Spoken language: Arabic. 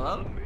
تمام